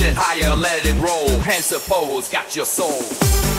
Higher, let it roll. Hands up, pose, got your soul.